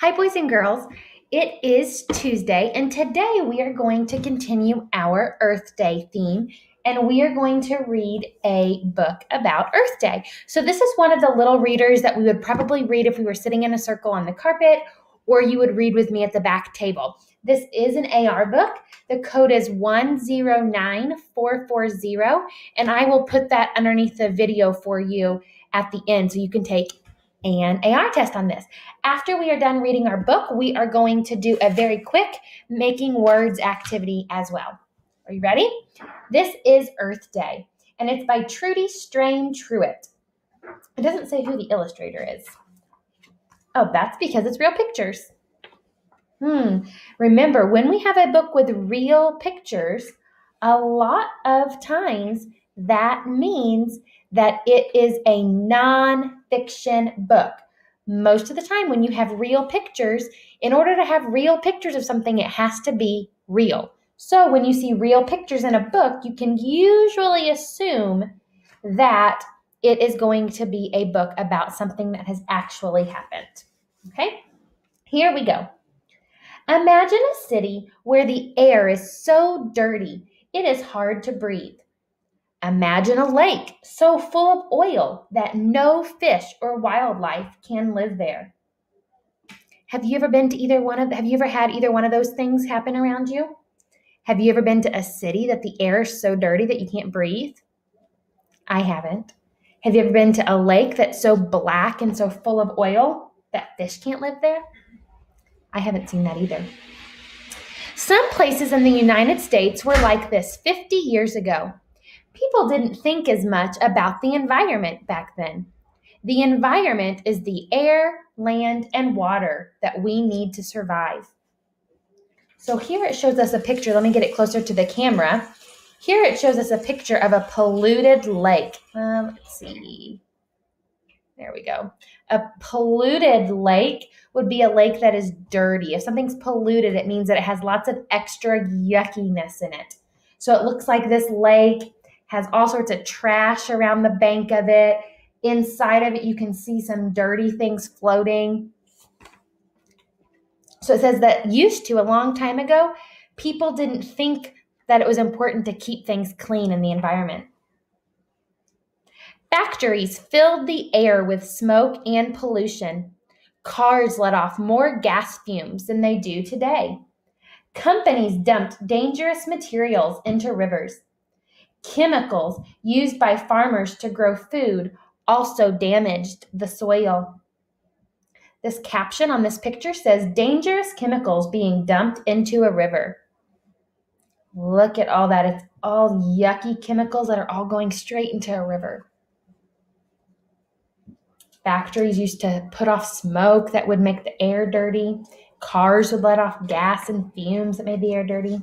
Hi, boys and girls. It is Tuesday, and today we are going to continue our Earth Day theme, and we are going to read a book about Earth Day. So, this is one of the little readers that we would probably read if we were sitting in a circle on the carpet, or you would read with me at the back table. This is an AR book. The code is 109440, and I will put that underneath the video for you at the end so you can take an AR test on this. After we are done reading our book, we are going to do a very quick making words activity as well. Are you ready? This is Earth Day, and it's by Trudi Strain Trueit. It doesn't say who the illustrator is. Oh, that's because it's real pictures. Hmm. Remember, when we have a book with real pictures, a lot of times that means that it is a non-fiction book. Most of the time, when you have real pictures, in order to have real pictures of something, it has to be real. So, when you see real pictures in a book, you can usually assume that it is going to be a book about something that has actually happened. Okay, here we go. Imagine a city where the air is so dirty it is hard to breathe. Imagine a lake so full of oil that no fish or wildlife can live there. Have you ever been to either one of have you ever had either one of those things happen around you? Have you ever been to a city that the air is so dirty that you can't breathe? I haven't. Have you ever been to a lake that's so black and so full of oil that fish can't live there? I haven't seen that either. Some places in the United States were like this 50 years ago people didn't think as much about the environment back then. The environment is the air, land, and water that we need to survive. So here it shows us a picture. Let me get it closer to the camera. Here it shows us a picture of a polluted lake. Um, let's see. There we go. A polluted lake would be a lake that is dirty. If something's polluted, it means that it has lots of extra yuckiness in it. So it looks like this lake has all sorts of trash around the bank of it. Inside of it, you can see some dirty things floating. So it says that used to a long time ago, people didn't think that it was important to keep things clean in the environment. Factories filled the air with smoke and pollution. Cars let off more gas fumes than they do today. Companies dumped dangerous materials into rivers. Chemicals used by farmers to grow food also damaged the soil. This caption on this picture says dangerous chemicals being dumped into a river. Look at all that. It's all yucky chemicals that are all going straight into a river. Factories used to put off smoke that would make the air dirty. Cars would let off gas and fumes that made the air dirty.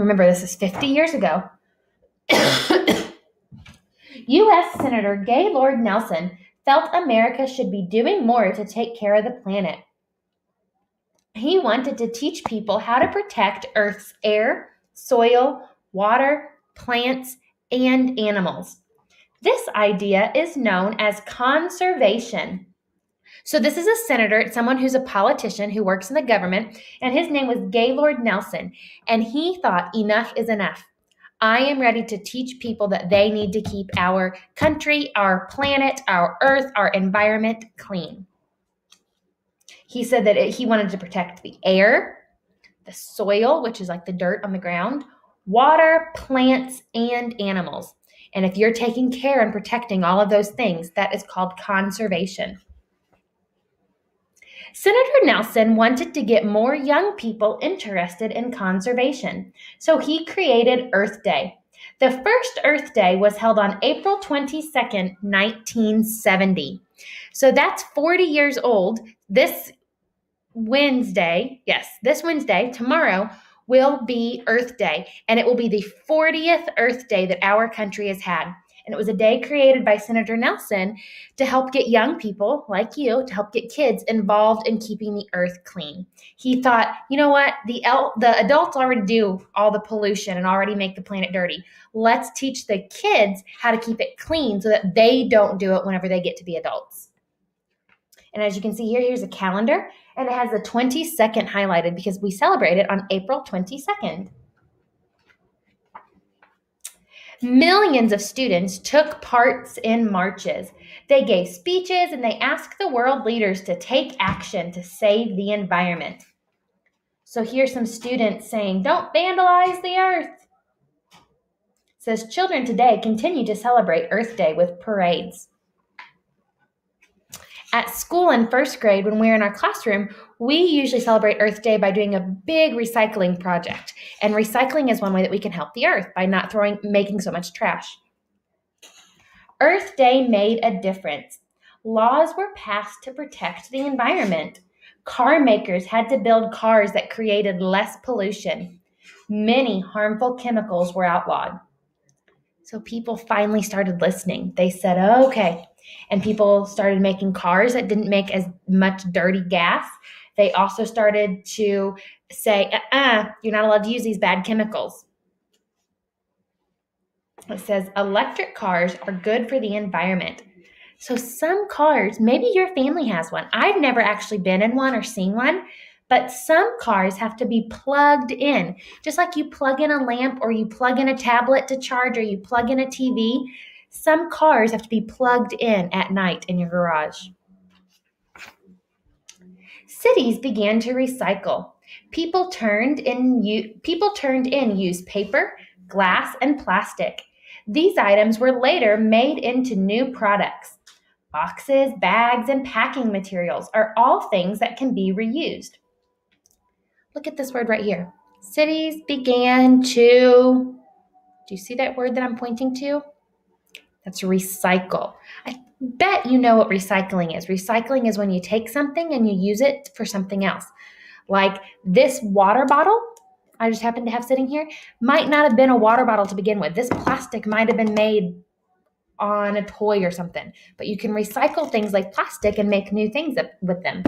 Remember, this is 50 years ago. U.S. Senator Gaylord Nelson felt America should be doing more to take care of the planet. He wanted to teach people how to protect Earth's air, soil, water, plants, and animals. This idea is known as conservation. So, this is a senator, it's someone who's a politician who works in the government, and his name was Gaylord Nelson. And he thought, enough is enough. I am ready to teach people that they need to keep our country, our planet, our earth, our environment clean. He said that it, he wanted to protect the air, the soil, which is like the dirt on the ground, water, plants, and animals. And if you're taking care and protecting all of those things, that is called conservation. Senator Nelson wanted to get more young people interested in conservation, so he created Earth Day. The first Earth Day was held on April 22nd, 1970. So that's 40 years old. This Wednesday, yes, this Wednesday, tomorrow, will be Earth Day, and it will be the 40th Earth Day that our country has had. And it was a day created by Senator Nelson to help get young people like you, to help get kids involved in keeping the earth clean. He thought, you know what? The, el- the adults already do all the pollution and already make the planet dirty. Let's teach the kids how to keep it clean so that they don't do it whenever they get to be adults. And as you can see here, here's a calendar, and it has the 22nd highlighted because we celebrate it on April 22nd. Millions of students took parts in marches. They gave speeches and they asked the world leaders to take action to save the environment. So here's some students saying, Don't vandalize the earth. It says children today continue to celebrate Earth Day with parades. At school in first grade, when we're in our classroom, we usually celebrate Earth Day by doing a big recycling project. And recycling is one way that we can help the earth by not throwing making so much trash. Earth Day made a difference. Laws were passed to protect the environment. Car makers had to build cars that created less pollution. Many harmful chemicals were outlawed. So people finally started listening. They said, okay, and people started making cars that didn't make as much dirty gas. They also started to say, uh uh-uh, you're not allowed to use these bad chemicals. It says electric cars are good for the environment. So, some cars, maybe your family has one. I've never actually been in one or seen one, but some cars have to be plugged in. Just like you plug in a lamp or you plug in a tablet to charge or you plug in a TV, some cars have to be plugged in at night in your garage. Cities began to recycle. People turned in people turned in used paper, glass, and plastic. These items were later made into new products. Boxes, bags, and packing materials are all things that can be reused. Look at this word right here. Cities began to. Do you see that word that I'm pointing to? That's recycle. I bet you know what recycling is. Recycling is when you take something and you use it for something else. Like this water bottle I just happen to have sitting here might not have been a water bottle to begin with. This plastic might have been made on a toy or something, but you can recycle things like plastic and make new things with them.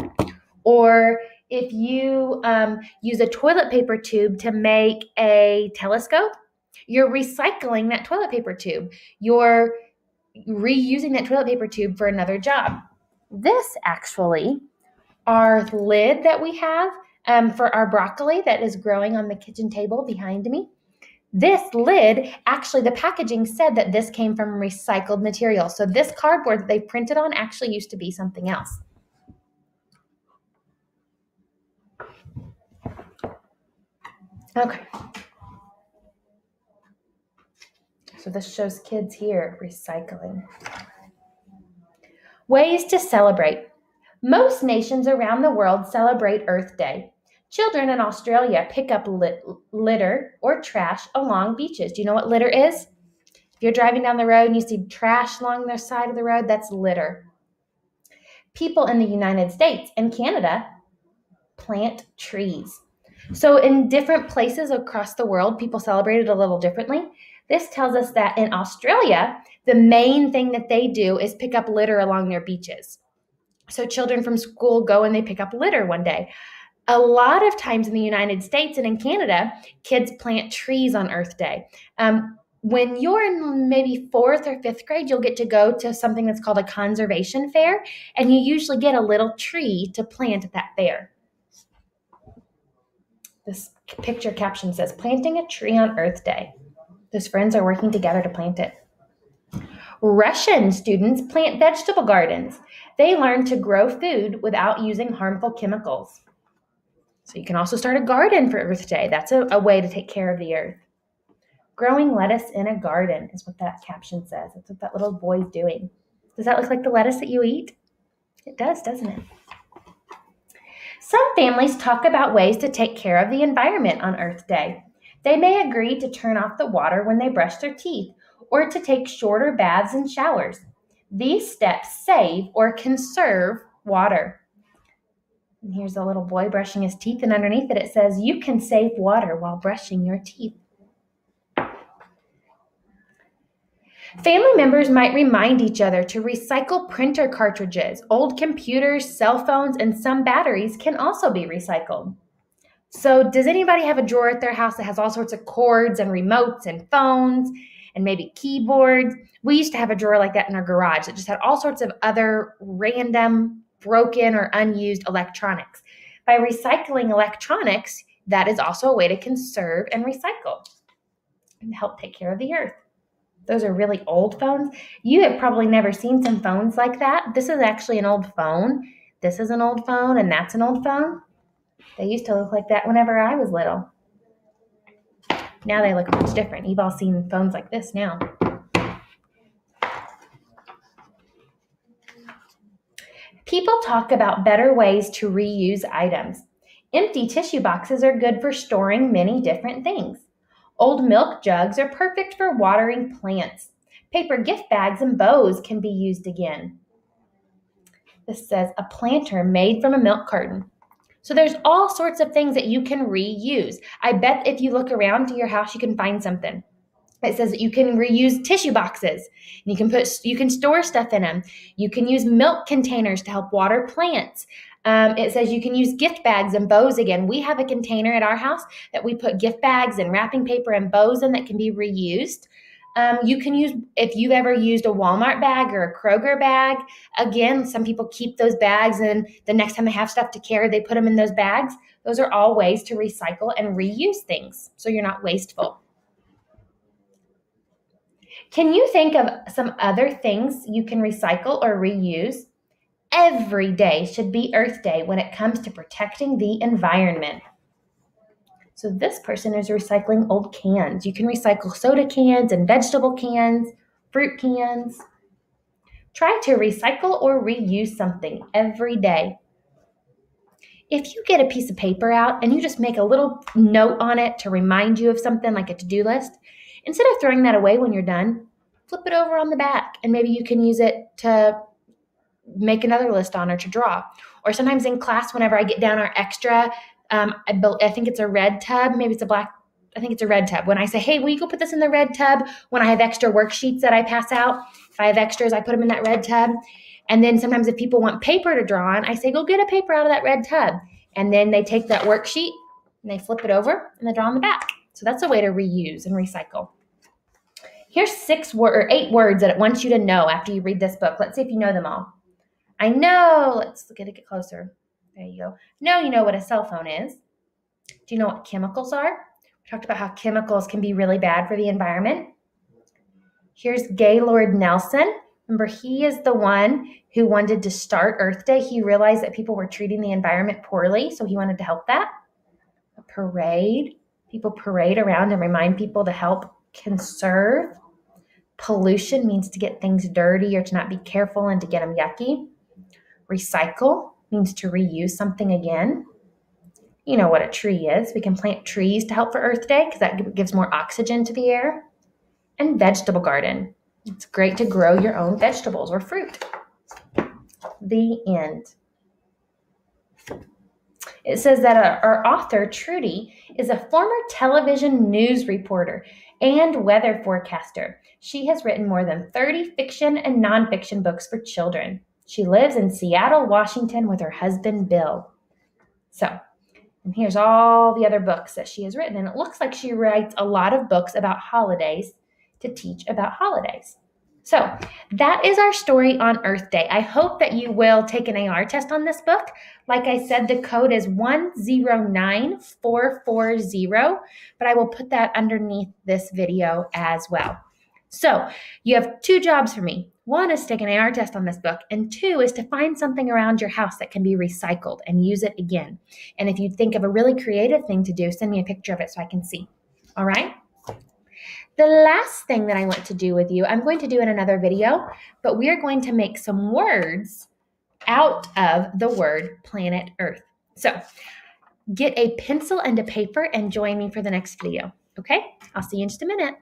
Or if you um, use a toilet paper tube to make a telescope, you're recycling that toilet paper tube. You're reusing that toilet paper tube for another job. This actually, our lid that we have um, for our broccoli that is growing on the kitchen table behind me. This lid, actually, the packaging said that this came from recycled material. So, this cardboard that they printed on actually used to be something else. Okay. So this shows kids here recycling. Ways to celebrate. Most nations around the world celebrate Earth Day. Children in Australia pick up lit- litter or trash along beaches. Do you know what litter is? If you're driving down the road and you see trash along the side of the road, that's litter. People in the United States and Canada plant trees. So, in different places across the world, people celebrate it a little differently. This tells us that in Australia, the main thing that they do is pick up litter along their beaches. So children from school go and they pick up litter one day. A lot of times in the United States and in Canada, kids plant trees on Earth Day. Um, when you're in maybe fourth or fifth grade, you'll get to go to something that's called a conservation fair, and you usually get a little tree to plant at that fair. This picture caption says, Planting a tree on Earth Day. Those friends are working together to plant it. Russian students plant vegetable gardens. They learn to grow food without using harmful chemicals. So you can also start a garden for Earth Day. That's a, a way to take care of the earth. Growing lettuce in a garden is what that caption says. That's what that little boy's doing. Does that look like the lettuce that you eat? It does, doesn't it? Some families talk about ways to take care of the environment on Earth Day. They may agree to turn off the water when they brush their teeth or to take shorter baths and showers. These steps save or conserve water. And here's a little boy brushing his teeth, and underneath it, it says, You can save water while brushing your teeth. Family members might remind each other to recycle printer cartridges. Old computers, cell phones, and some batteries can also be recycled. So, does anybody have a drawer at their house that has all sorts of cords and remotes and phones and maybe keyboards? We used to have a drawer like that in our garage that just had all sorts of other random broken or unused electronics. By recycling electronics, that is also a way to conserve and recycle and help take care of the earth. Those are really old phones. You have probably never seen some phones like that. This is actually an old phone. This is an old phone, and that's an old phone. They used to look like that whenever I was little. Now they look much different. You've all seen phones like this now. People talk about better ways to reuse items. Empty tissue boxes are good for storing many different things. Old milk jugs are perfect for watering plants. Paper gift bags and bows can be used again. This says a planter made from a milk carton. So there's all sorts of things that you can reuse. I bet if you look around to your house, you can find something. It says that you can reuse tissue boxes. And you can put you can store stuff in them. You can use milk containers to help water plants. Um, it says you can use gift bags and bows again. We have a container at our house that we put gift bags and wrapping paper and bows in that can be reused. Um, you can use, if you've ever used a Walmart bag or a Kroger bag, again, some people keep those bags and the next time they have stuff to carry, they put them in those bags. Those are all ways to recycle and reuse things so you're not wasteful. Can you think of some other things you can recycle or reuse? Every day should be Earth Day when it comes to protecting the environment. So this person is recycling old cans. You can recycle soda cans and vegetable cans, fruit cans. Try to recycle or reuse something every day. If you get a piece of paper out and you just make a little note on it to remind you of something like a to do list, instead of throwing that away when you're done, flip it over on the back and maybe you can use it to make another list on or to draw. Or sometimes in class, whenever I get down our extra um, I, I think it's a red tub. Maybe it's a black. I think it's a red tub. When I say, hey, will you go put this in the red tub? When I have extra worksheets that I pass out, if I have extras, I put them in that red tub. And then sometimes if people want paper to draw on, I say, go get a paper out of that red tub. And then they take that worksheet and they flip it over and they draw on the back. So that's a way to reuse and recycle. Here's six wor- or eight words that it wants you to know after you read this book. Let's see if you know them all. I know. Let's get it get closer. There you go. Now you know what a cell phone is. Do you know what chemicals are? We talked about how chemicals can be really bad for the environment. Here's Gaylord Nelson. Remember, he is the one who wanted to start Earth Day. He realized that people were treating the environment poorly, so he wanted to help that. A parade. People parade around and remind people to help conserve. Pollution means to get things dirty or to not be careful and to get them yucky. Recycle means to reuse something again. You know what a tree is. We can plant trees to help for Earth Day because that gives more oxygen to the air. And vegetable garden. It's great to grow your own vegetables or fruit. The end. It says that uh, our author, Trudi, is a former television news reporter and weather forecaster. She has written more than 30 fiction and nonfiction books for children. She lives in Seattle, Washington with her husband, Bill. So, and here's all the other books that she has written. And it looks like she writes a lot of books about holidays to teach about holidays. So that is our story on Earth Day. I hope that you will take an AR test on this book. Like I said, the code is 109440, but I will put that underneath this video as well. So you have two jobs for me. One is to take an AR test on this book, and two is to find something around your house that can be recycled and use it again. And if you think of a really creative thing to do, send me a picture of it so I can see. All right? The last thing that I want to do with you, I'm going to do in another video, but we are going to make some words out of the word planet Earth. So get a pencil and a paper and join me for the next video. Okay? I'll see you in just a minute.